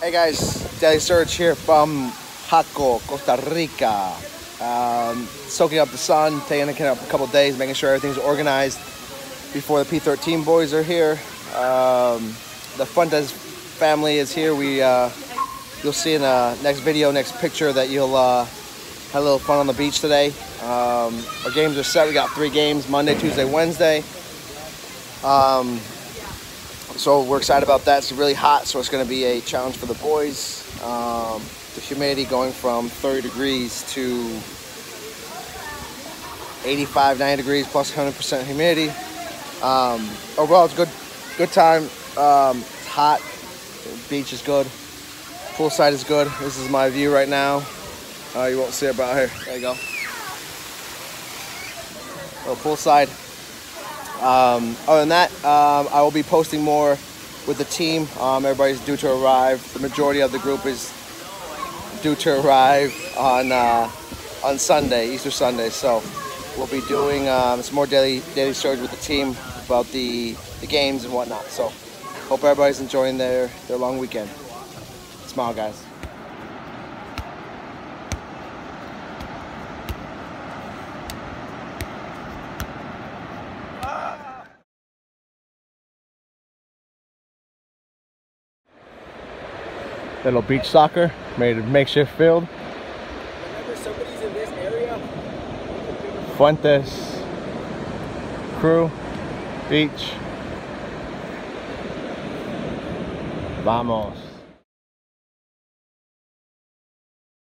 Hey guys, Dailyserg here from Jaco, Costa Rica. Um, soaking up the sun, taking a couple days, making sure everything's organized before the P13 boys are here. Um, the Fuentes family is here. We uh, you'll see in the next video, next picture that you'll uh, have a little fun on the beach today. Um, our games are set. We got three games: Monday, Tuesday, Wednesday. Um, so we're excited about that. It's really hot, so it's going to be a challenge for the boys. Um, the humidity going from 30 degrees to 85, 90 degrees plus 100% humidity. Um, overall, it's good, good time. Um, it's hot. The beach is good. Poolside is good. This is my view right now. Uh, you won't see it about here. There you go. Oh, poolside. Um, other than that, um, I will be posting more with the team. Um, everybody's due to arrive. The majority of the group is due to arrive on uh, on Sunday, Easter Sunday. So we'll be doing um, some more daily daily stories with the team about the the games and whatnot. So hope everybody's enjoying their their long weekend. Smile, guys. Little beach soccer, made a makeshift field. somebody's in this area. Fuentes, crew, beach. Vamos.